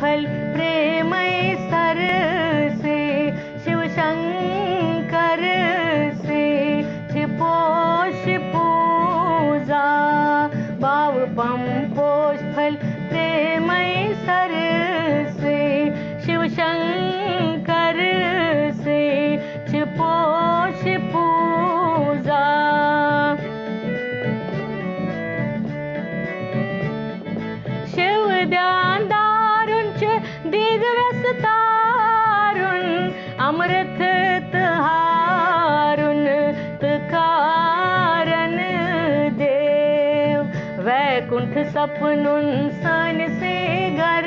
फल् दीदार अमृत तहारुण तकारन देव। वैकुंठ सपनुन सन से घर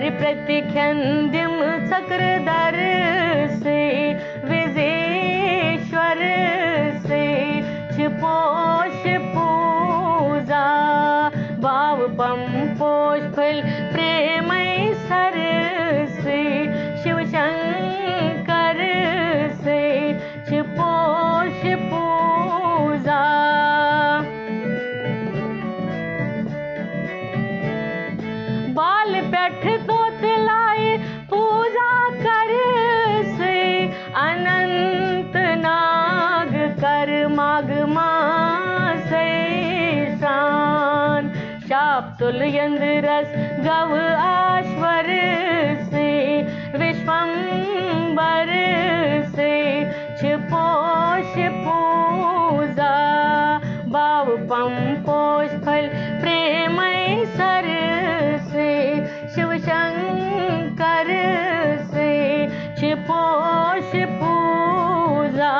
प्रतिख्यन्ति विजेश्वर से छिपोष पूजा भावपम्पो पंपोस्थल प्रेम सर से, शिव शंकर से छिपोष पूजा।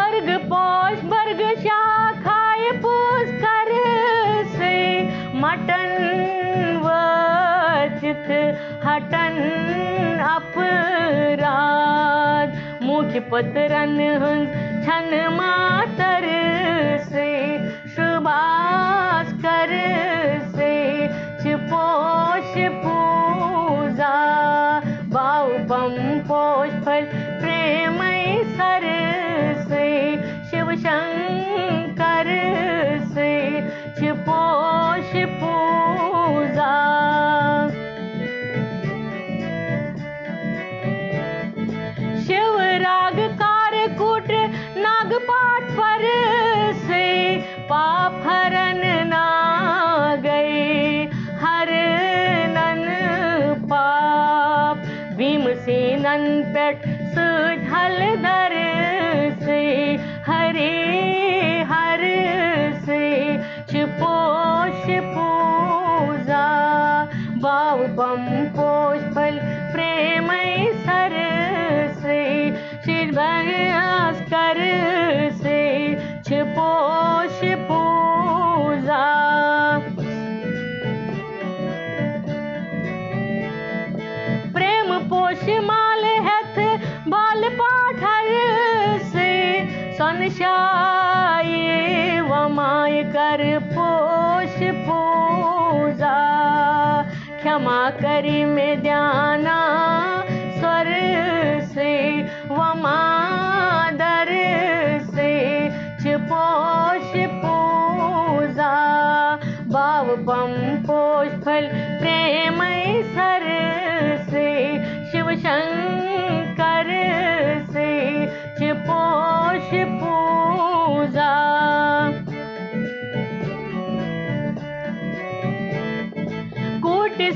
अर्घ पोष वर्ग शाखाए पुष्कर से मटन वचित हटन अपरा। पत्रांहंस छान मातर से सुबास कर से छिपोष पूजा बाऊ बम पोष फल करी में ध्याना, स्वर से वमादर से पोष पूजा बाव पम पोष फल प्रेम सर से, शिव शंकर से पोष पूजा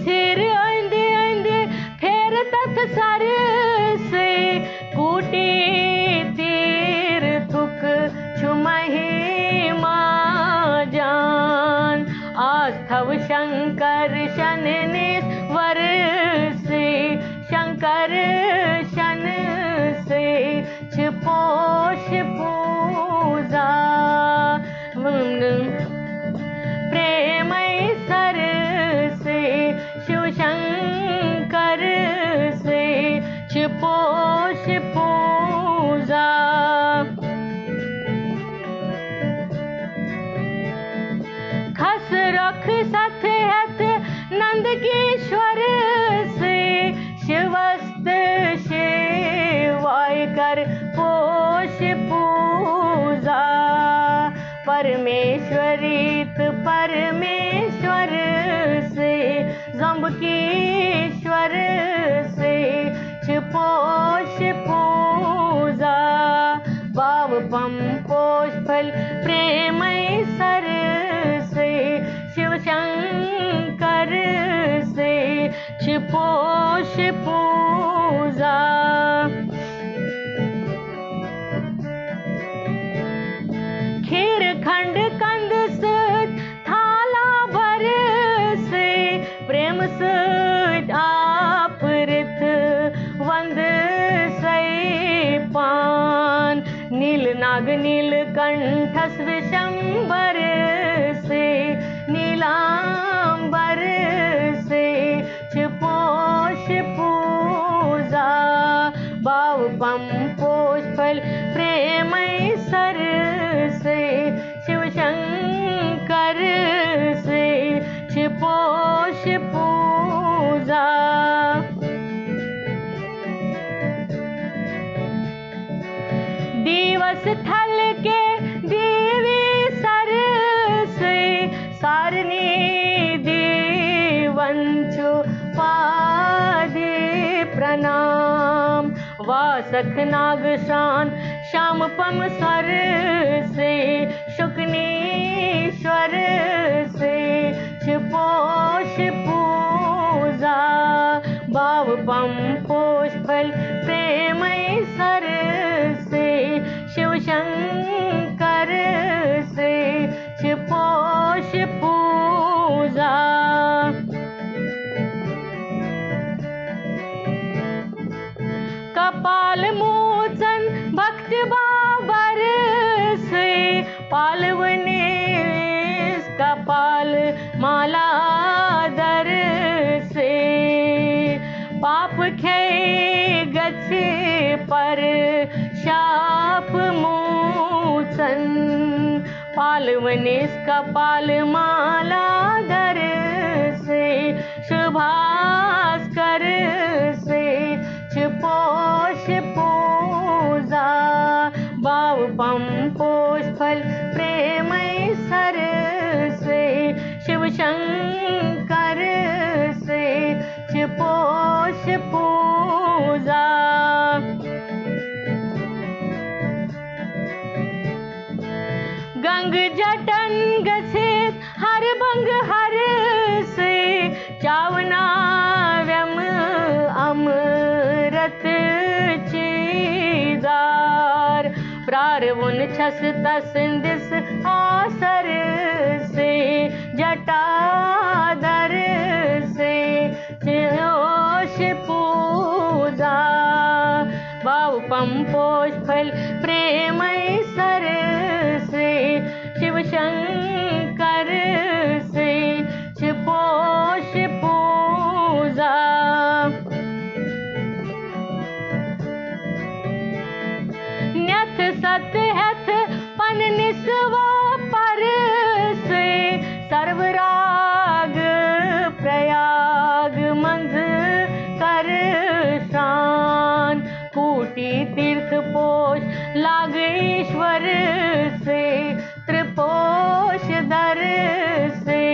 सिर आंदे आंदे फेर तथ सर से कूटी तीर थुक छुमही परमेश्वरित परमेश्वर से जम्बकीश्वर से छिपोष पूजा बाव पम पोष फल प्रेम सर से, शिव शंकर से छिपोष पूजा प्रेम सर से, शिव शंकर से छिपोष पूजा। दिवस थल के देवी सर से सारनी देवंचु पादे प्रणाम। वासख नाग श्याम पम सर से माला दर से पाप खे गच्छे पर शाप मोचन। पालवनिस कपाल माला दर से, शुभास्कर से छिपोष पूजा बाव पम शंकर से छिपोष पूजा। गंग जटन गसेत हर बंग हर से चावना व्यम अमृत चीदार। प्रार उन छस तस पंपोष फल प्रेम सर से, शिव शंकर से छिपोष पूजा। न्यथ सत हथ पन निसवा पर से, सर्वराग प्रयाग मंज कर शान कूटी तीर्थ पोष लागेश्वर से, त्रिपोष दर से,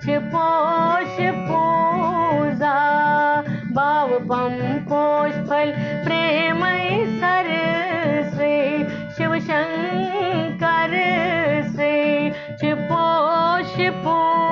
छिपोष पूजा। भाव पम पोष फल प्रेम सर से, शिव शंकर से, छिपोष पूजा।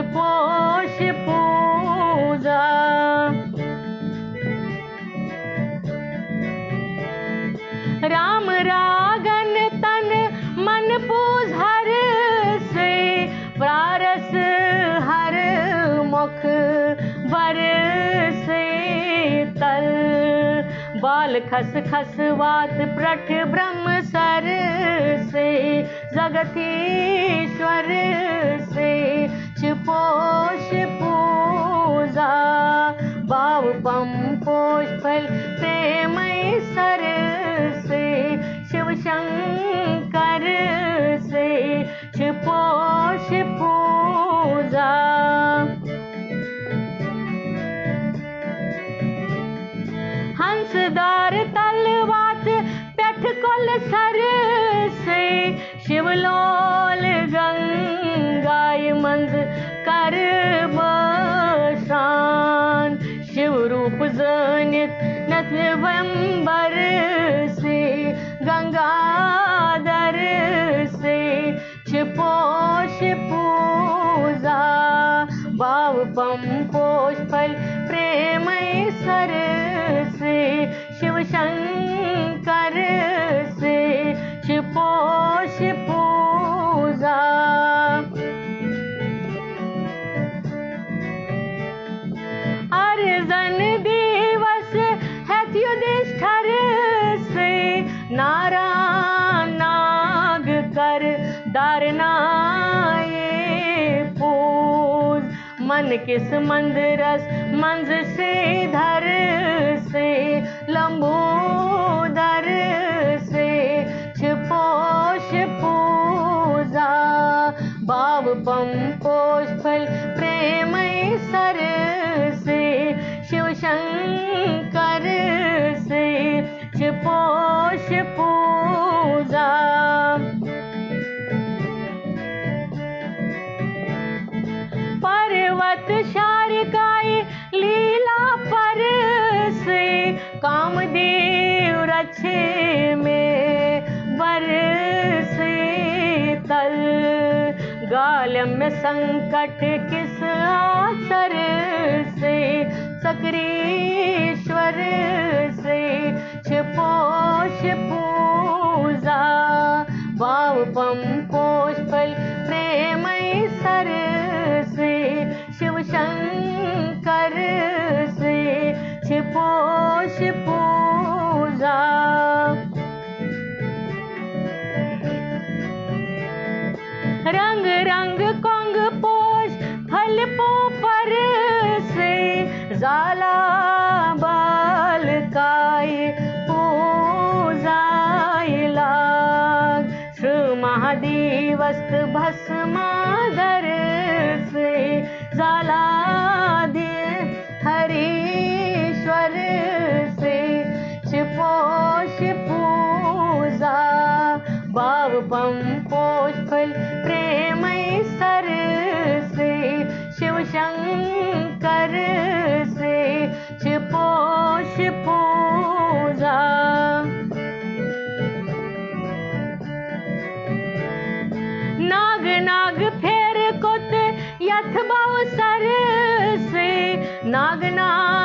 छिपोष पूजा। राम रागन तन मन पूजहर से, प्रारस हर मुख बर से तल। बाल खस खस वात प्रठ ब्रह्म सर से जगतीश्वर से छिपोष पूजा भाव पम पोष फल शिव रूप जनित नवंबर से गंगाधर मन किस मंदरस मंज से धर से लंबोदर से छिपोष पूजा भाव पम फल प्रेम सर से, शिव शंकर से छिपोष पूजा गालम में संकट किस आसर से? सक्रीश्वर से छिपो छिपूजा भाव पम पोष फल मस्त भस्मादर से जला Nagana